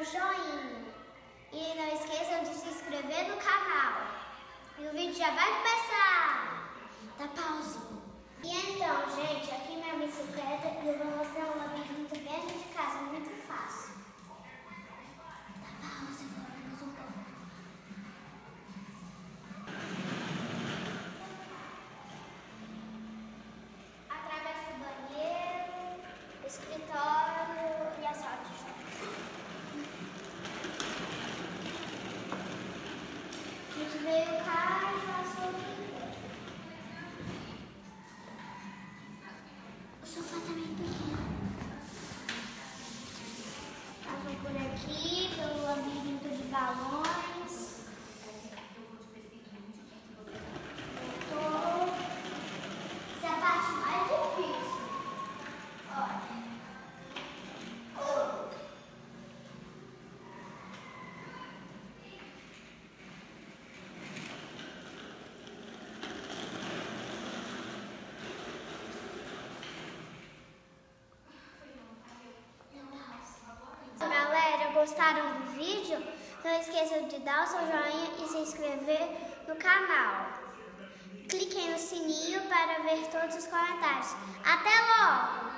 o joinha. E não esqueçam de se inscrever no canal. E o vídeo já vai começar. Dá pausa. E então, gente, aqui minha bicicleta e eu vou mostrar um labirinto dentro de casa, muito fácil. Dá pausa, vou mais um pouco. Atravessa o banheiro, o escritório e a sala de jogos. A gente veio cá e passou aqui. O sofá gostaram do vídeo? Não esqueçam de dar o seu joinha e se inscrever no canal. Cliquem no sininho para ver todos os comentários. Até logo!